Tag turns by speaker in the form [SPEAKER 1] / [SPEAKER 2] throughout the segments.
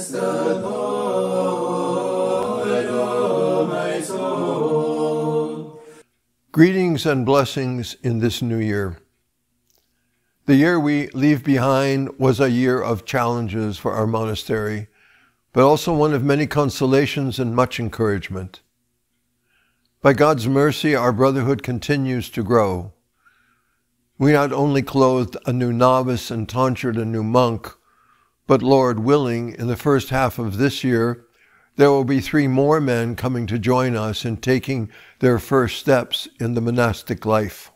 [SPEAKER 1] Bless the Lord, O my soul.
[SPEAKER 2] Greetings and blessings in this new year. The year we leave behind was a year of challenges for our monastery, but also one of many consolations and much encouragement. By God's mercy, our brotherhood continues to grow. We not only clothed a new novice and tonsured a new monk, but Lord willing, in the first half of this year, there will be three more men coming to join us in taking their first steps in the monastic life.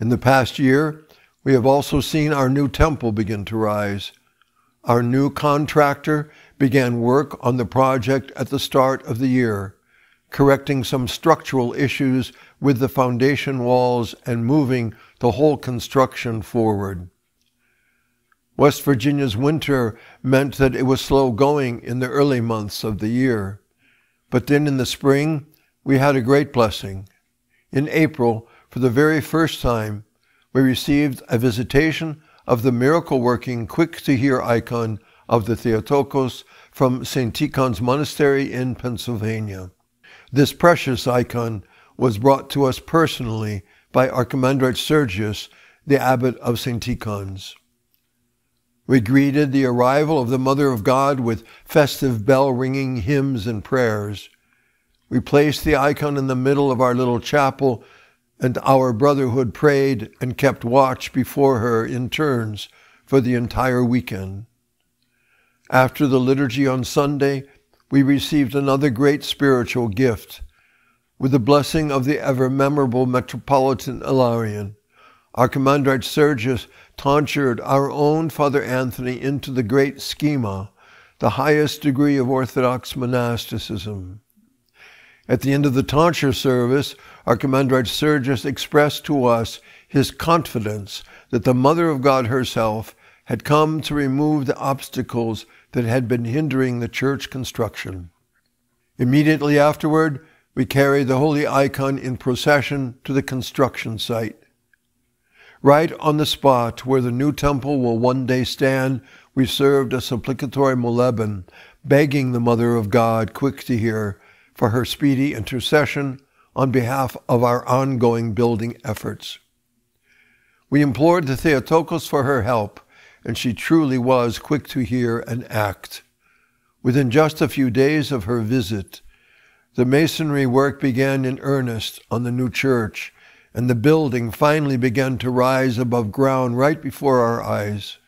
[SPEAKER 2] In the past year, we have also seen our new temple begin to rise. Our new contractor began work on the project at the start of the year correcting some structural issues with the foundation walls and moving the whole construction forward. West Virginia's winter meant that it was slow going in the early months of the year. But then in the spring, we had a great blessing. In April, for the very first time, we received a visitation of the miracle working, quick to hear icon of the Theotokos from St. Tikhon's Monastery in Pennsylvania. This precious icon was brought to us personally by Archimandrite Sergius, the abbot of St. Tikhon's. We greeted the arrival of the Mother of God with festive bell ringing hymns and prayers. We placed the icon in the middle of our little chapel, and our brotherhood prayed and kept watch before her in turns for the entire weekend. After the liturgy on Sunday, we received another great spiritual gift. With the blessing of the ever memorable Metropolitan Ilarion, Archimandrite Sergius tonsured our own Father Anthony into the great schema, the highest degree of Orthodox monasticism. At the end of the tonsure service, Archimandrite Sergius expressed to us his confidence that the Mother of God herself had come to remove the obstacles that had been hindering the church construction. Immediately afterward, we carried the holy icon in procession to the construction site. Right on the spot where the new temple will one day stand, we served a supplicatory moleben, begging the Mother of God, quick to hear, for her speedy intercession on behalf of our ongoing building efforts. We implored the Theotokos for her help, and she truly was quick to hear and act. Within just a few days of her visit, the masonry work began in earnest on the new church, and the building finally began to rise above ground right before our eyes.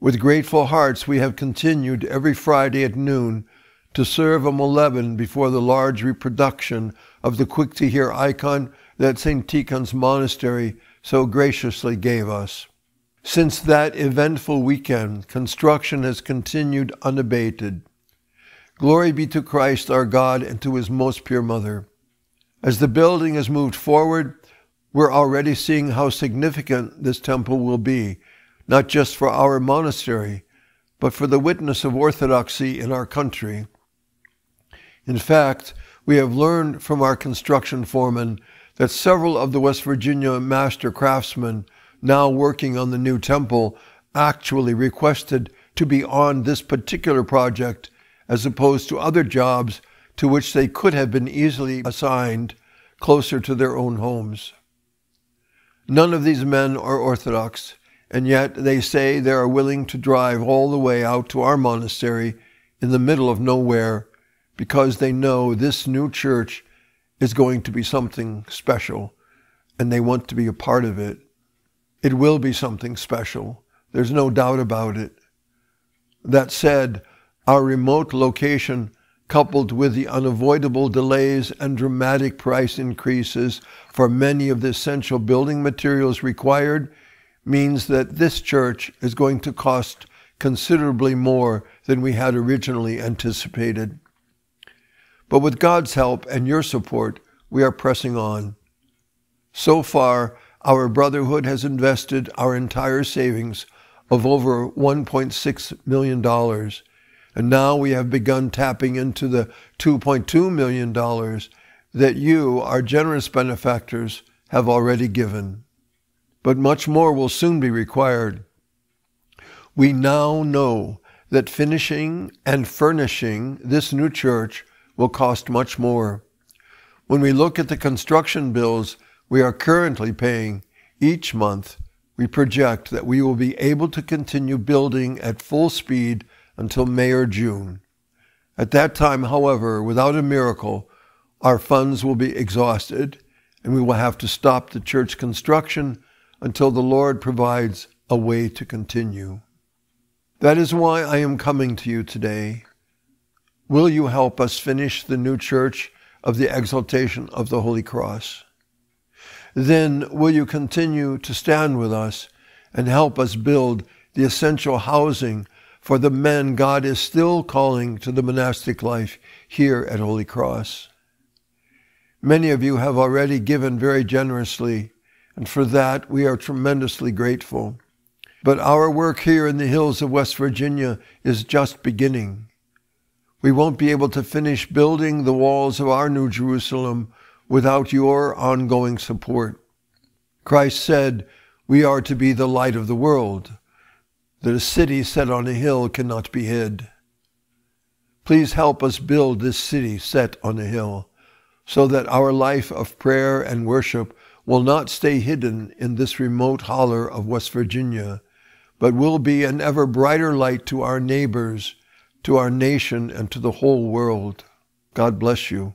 [SPEAKER 2] With grateful hearts, we have continued every Friday at noon to serve a moleben before the large reproduction of the quick to hear icon that St. Tikhon's monastery so graciously gave us. Since that eventful weekend, construction has continued unabated. Glory be to Christ our God and to his most pure mother. As the building has moved forward, we're already seeing how significant this temple will be, not just for our monastery, but for the witness of orthodoxy in our country. In fact, we have learned from our construction foreman that several of the West Virginia master craftsmen now working on the new temple, actually requested to be on this particular project as opposed to other jobs to which they could have been easily assigned closer to their own homes. None of these men are Orthodox, and yet they say they are willing to drive all the way out to our monastery in the middle of nowhere because they know this new church is going to be something special and they want to be a part of it. It will be something special. There's no doubt about it. That said, our remote location, coupled with the unavoidable delays and dramatic price increases for many of the essential building materials required, means that this church is going to cost considerably more than we had originally anticipated. But with God's help and your support, we are pressing on. So far, our brotherhood has invested our entire savings of over $1.6 million, and now we have begun tapping into the $2.2 million that you, our generous benefactors, have already given. But much more will soon be required. We now know that finishing and furnishing this new church will cost much more. When we look at the construction bills we are currently paying each month, we project that we will be able to continue building at full speed until May or June. At that time, however, without a miracle, our funds will be exhausted and we will have to stop the church construction until the Lord provides a way to continue. That is why I am coming to you today. Will you help us finish the new church of the exaltation of the Holy Cross? Then will you continue to stand with us and help us build the essential housing for the men God is still calling to the monastic life here at Holy Cross? Many of you have already given very generously, and for that we are tremendously grateful. But our work here in the hills of West Virginia is just beginning. We won't be able to finish building the walls of our New Jerusalem without your ongoing support. Christ said, We are to be the light of the world, that a city set on a hill cannot be hid. Please help us build this city set on a hill, so that our life of prayer and worship will not stay hidden in this remote holler of West Virginia, but will be an ever brighter light to our neighbors, to our nation, and to the whole world. God bless you.